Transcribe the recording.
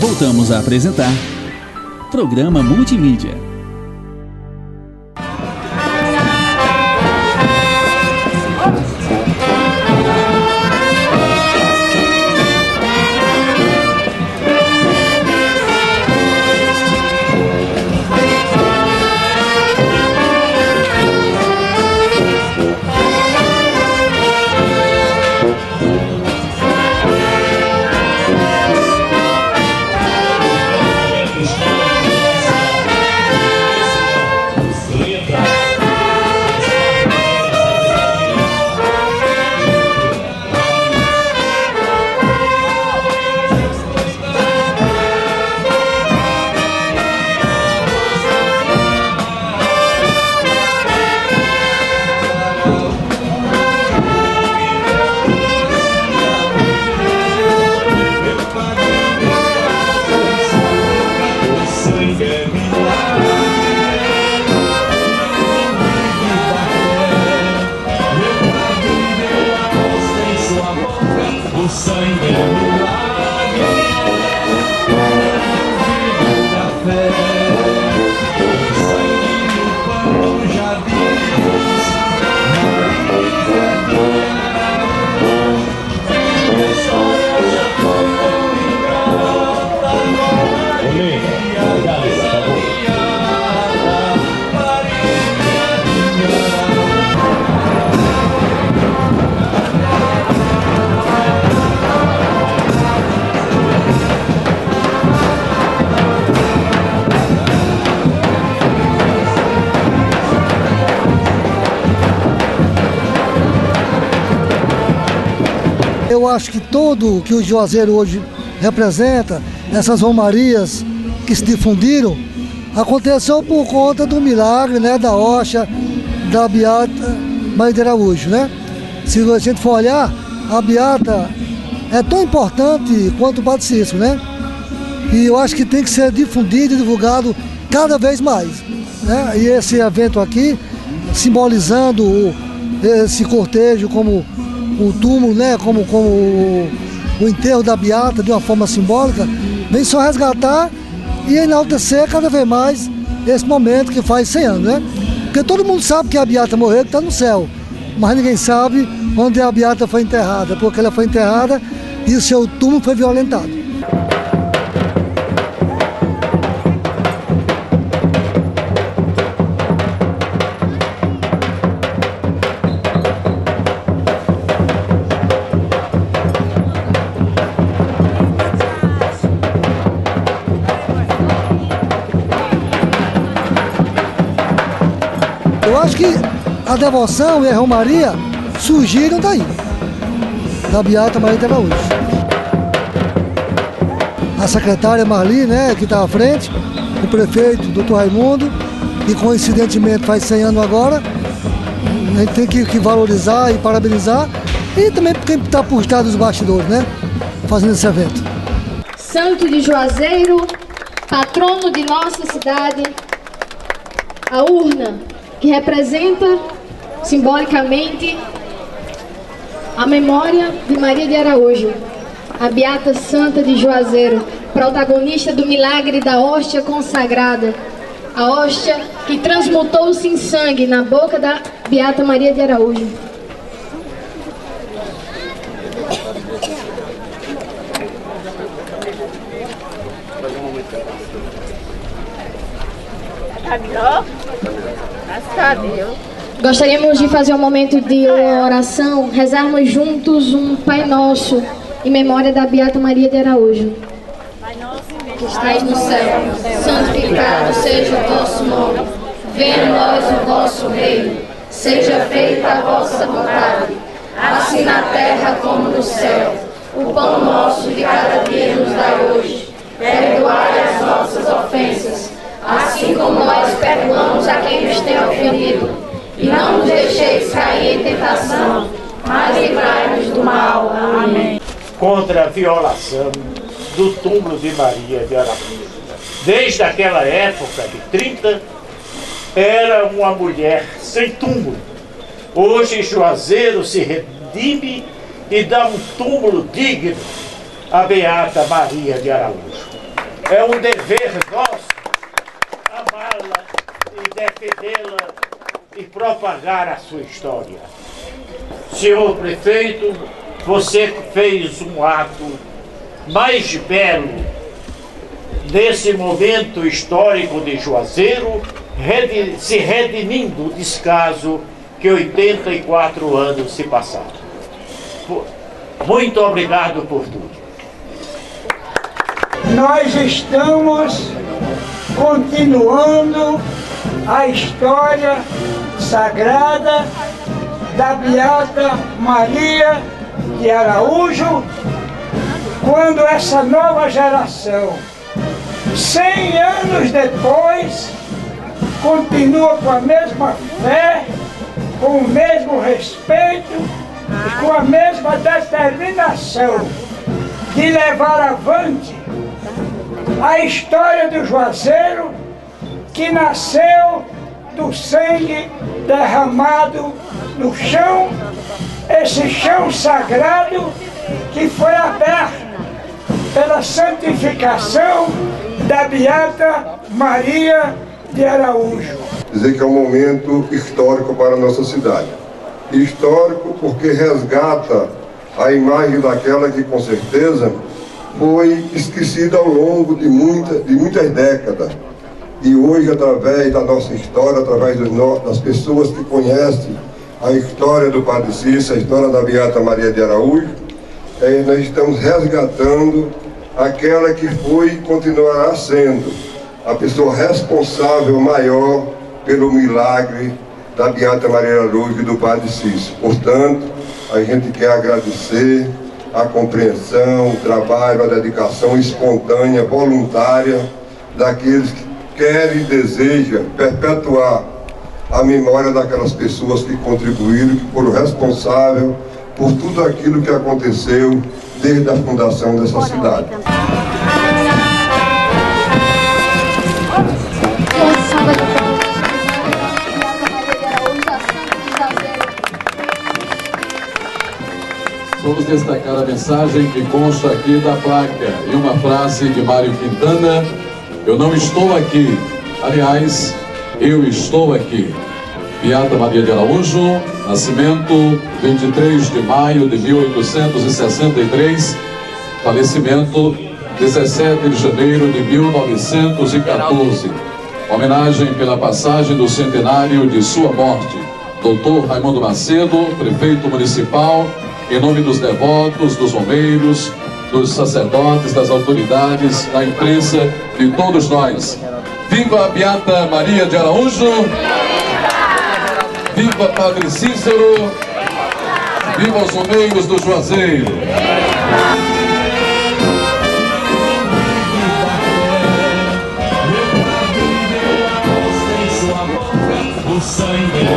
Voltamos a apresentar Programa Multimídia. Eu acho que tudo que o Juazeiro hoje representa, essas romarias que se difundiram, aconteceu por conta do milagre né, da Rocha, da Beata Maria Araújo. Né? Se a gente for olhar, a Beata é tão importante quanto o Padre Cícero, né? E eu acho que tem que ser difundido e divulgado cada vez mais. Né? E esse evento aqui, simbolizando esse cortejo como o túmulo, né, como, como o, o enterro da Beata de uma forma simbólica, vem só resgatar e enaltecer cada vez mais esse momento que faz 100 anos, né? Porque todo mundo sabe que a Beata morreu, que está no céu, mas ninguém sabe onde a Beata foi enterrada, porque ela foi enterrada e o seu túmulo foi violentado. A devoção e a romaria surgiram daí, da Beata Maria de Araújo. A secretária Marli, né, que está à frente, o prefeito, doutor Raimundo, e coincidentemente faz 100 anos agora, a gente tem que, que valorizar e parabenizar, e também quem está por trás dos bastidores, né, fazendo esse evento. Santo de Juazeiro, patrono de nossa cidade, a urna que representa simbolicamente a memória de Maria de Araújo, a Beata Santa de Juazeiro, protagonista do milagre da hóstia consagrada, a hóstia que transmutou-se em sangue na boca da Beata Maria de Araújo. Tá Deus. Gostaríamos de fazer um momento de oração, rezarmos juntos um Pai Nosso em memória da Beata Maria de Araújo. Que estás no céu, santificado seja o vosso nome. Venha a nós o vosso reino. Seja feita a vossa vontade, assim na terra como no céu. O pão nosso de cada dia nos dai hoje. Perdoai as nossas ofensas, assim como nós perdoamos a quem nos tem ofendido e não nos deixeis cair em tentação, mas livrai-nos do mal. Amém. Contra a violação do túmulo de Maria de Araújo. Desde aquela época de 30, era uma mulher sem túmulo. Hoje Juazeiro se redime e dá um túmulo digno à Beata Maria de Araújo. É um dever nosso e defendê-la e propagar a sua história. Senhor prefeito, você fez um ato mais belo nesse momento histórico de Juazeiro, se redimindo o descaso que 84 anos se passaram. Muito obrigado por tudo. Nós estamos continuando a história sagrada da Beata Maria de Araújo, quando essa nova geração, 100 anos depois, continua com a mesma fé, com o mesmo respeito e com a mesma determinação de levar avante a história do Juazeiro que nasceu do sangue derramado no chão, esse chão sagrado que foi aberto pela santificação da Beata Maria de Araújo. Dizer que é um momento histórico para a nossa cidade. Histórico porque resgata a imagem daquela que com certeza foi esquecida ao longo de, muita, de muitas décadas. E hoje, através da nossa história, através das pessoas que conhecem a história do Padre Cícero, a história da Beata Maria de Araújo, é, nós estamos resgatando aquela que foi e continuará sendo a pessoa responsável maior pelo milagre da Beata Maria Araújo e do Padre Cícero. Portanto, a gente quer agradecer a compreensão, o trabalho, a dedicação espontânea, voluntária daqueles que querem e desejam perpetuar a memória daquelas pessoas que contribuíram, que foram responsáveis por tudo aquilo que aconteceu desde a fundação dessa cidade. Vamos destacar a mensagem que consta aqui da placa e uma frase de Mário Quintana. Eu não estou aqui. Aliás, eu estou aqui. Beata Maria de Araújo, nascimento 23 de maio de 1863, falecimento 17 de janeiro de 1914. Homenagem pela passagem do centenário de sua morte. Doutor Raimundo Macedo, prefeito municipal, em nome dos devotos, dos romeiros, dos sacerdotes, das autoridades, da imprensa, de todos nós. Viva a Beata Maria de Araújo! Viva Padre Cícero! Viva os romeiros do Juazeiro! O sangue